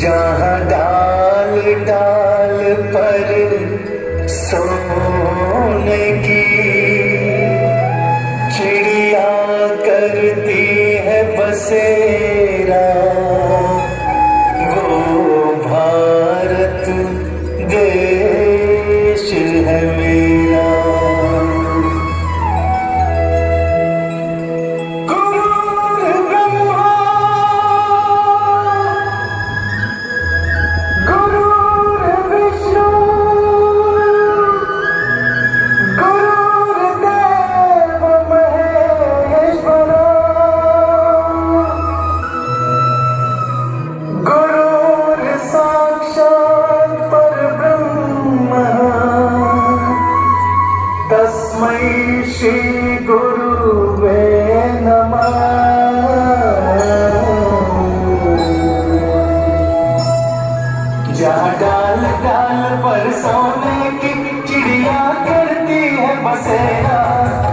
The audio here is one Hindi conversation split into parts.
जहाँ डाल डाल पर सोने की चिड़िया करती है बसेरा। वो भारत देश है मेरा श्री गुरुवे नमः। जहाँ डाल डाल पर सोने की चिड़िया करती है बसेरा।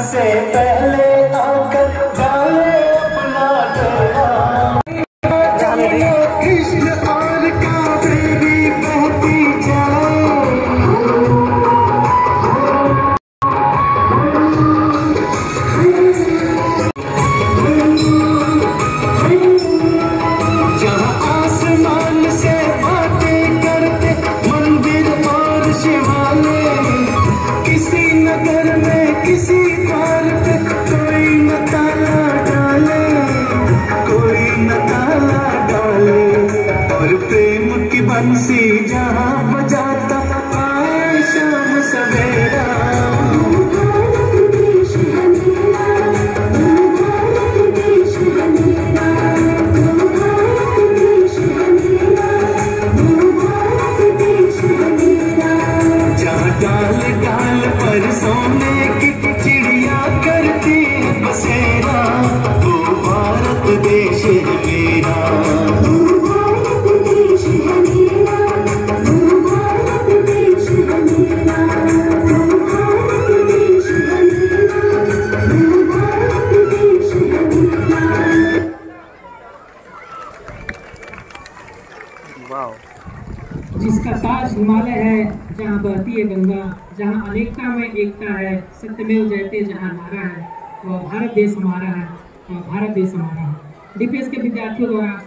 सूरज सबसे पहले बंसी जहाँ बजाता आए शाम डाल डाल पर सोने की चिड़िया करती बसेरा। वो भारत देश है। जिसका ताज हिमालय है, जहाँ बहती है गंगा, जहाँ अनेकता में एकता है, सत्यमेव जयते जहाँ नारा है, वह भारत देश हमारा है, वह भारत देश हमारा है। डीपीएस के विद्यार्थियों द्वारा